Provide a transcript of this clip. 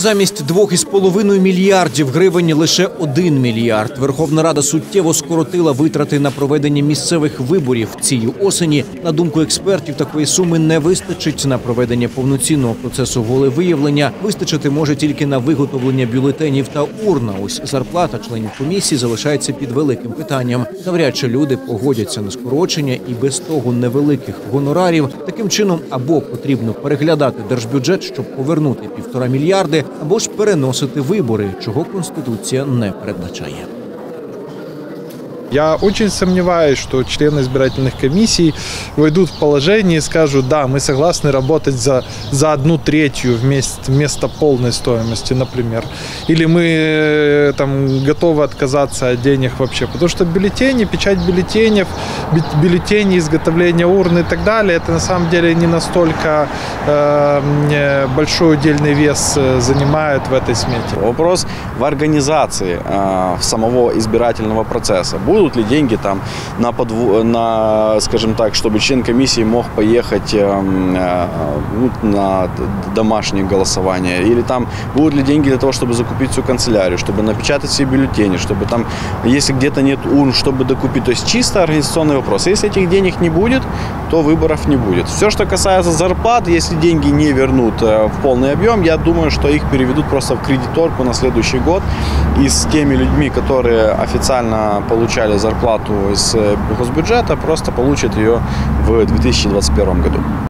Замість 2,5 мільярдів гривень лише 1 мільярд. Верховна Рада суттєво скоротила витрати на проведення місцевих виборів цієї осені. На думку експертів, такої суми не вистачить на проведення повноцінного процесу волевиявлення. Вистачити може тільки на виготовлення бюлетенів та урна. Ось зарплата членів комісії залишається під великим питанням. Навряд чи люди погодяться на скорочення і без того невеликих гонорарів. Таким чином або потрібно переглядати держбюджет, щоб повернути півтора мільярди, або ж переносити вибори, чого конституція не передбачає. Я очень сомневаюсь, что члены избирательных комиссий войдут в положение и скажут, да, мы согласны работать за, за одну третью вместо, вместо полной стоимости, например. Или мы э, там готовы отказаться от денег вообще. Потому что бюллетени, печать бюллетеней, бю- бюллетени, изготовление урн и так далее, это на самом деле не настолько э, э, большой удельный вес э, занимает в этой смете. Вопрос в организации э, самого избирательного процесса. Будут ли деньги там на, подву- на, скажем так, чтобы член комиссии мог поехать эм, э, ну, на домашнее голосование? Или там будут ли деньги для того, чтобы закупить всю канцелярию, чтобы напечатать все бюллетени, чтобы там, если где-то нет урн, чтобы докупить? То есть чисто организационный вопрос. Если этих денег не будет, то выборов не будет. Все, что касается зарплат, если деньги не вернут э, в полный объем, я думаю, что их переведут просто в кредиторку на следующий год. И с теми людьми, которые официально получали зарплату из э, госбюджета, просто получат ее в 2021 году.